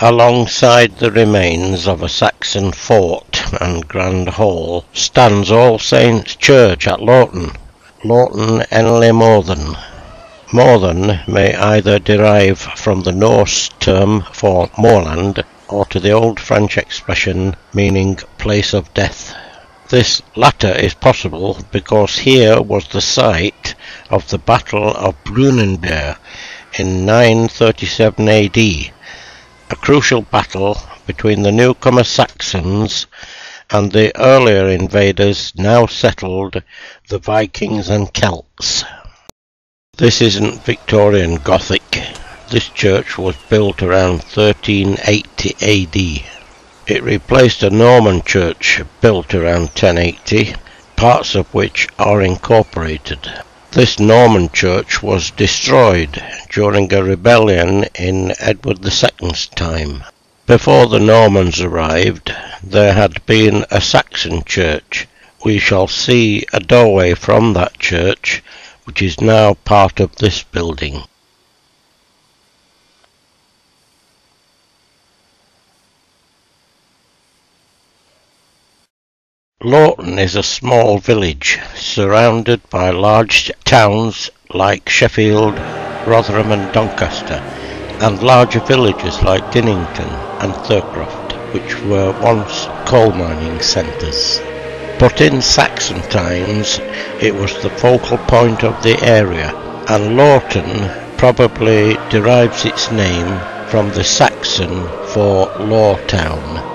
Alongside the remains of a Saxon fort and grand hall stands All Saints' Church at Laughton, Lawton Enley Morthen. Morthen may either derive from the Norse term for moorland or to the Old French expression meaning place of death. This latter is possible because here was the site of the Battle of Brunanburh in 937 AD, a crucial battle between the newcomer Saxons and the earlier invaders now settled the Vikings and Celts. This isn't Victorian Gothic. This church was built around 1380 AD. It replaced a Norman church built around 1080, parts of which are incorporated. This Norman church was destroyed during a rebellion in Edward II's time. Before the Normans arrived, there had been a Saxon church. We shall see a doorway from that church, which is now part of this building. Laughton is a small village surrounded by large towns like Sheffield, Rotherham and Doncaster, and larger villages like Dinnington and Thurcroft, which were once coal mining centres. But in Saxon times it was the focal point of the area, and Laughton probably derives its name from the Saxon for Law Town.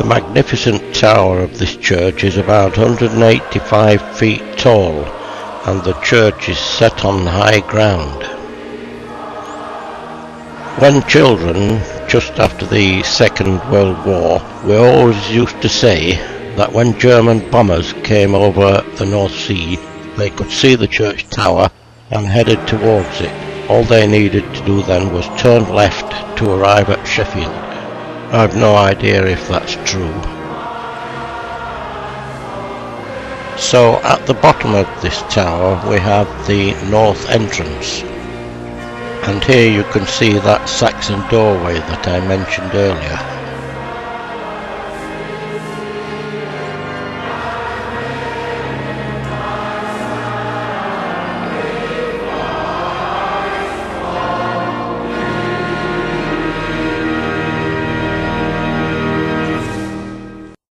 The magnificent tower of this church is about 185 feet tall and the church is set on high ground. When children, just after the Second World War, we always used to say that when German bombers came over the North Sea, they could see the church tower and headed towards it. All they needed to do then was turn left to arrive at Sheffield. I've no idea if that's true. So at the bottom of this tower we have the north entrance and here you can see that Saxon doorway that I mentioned earlier.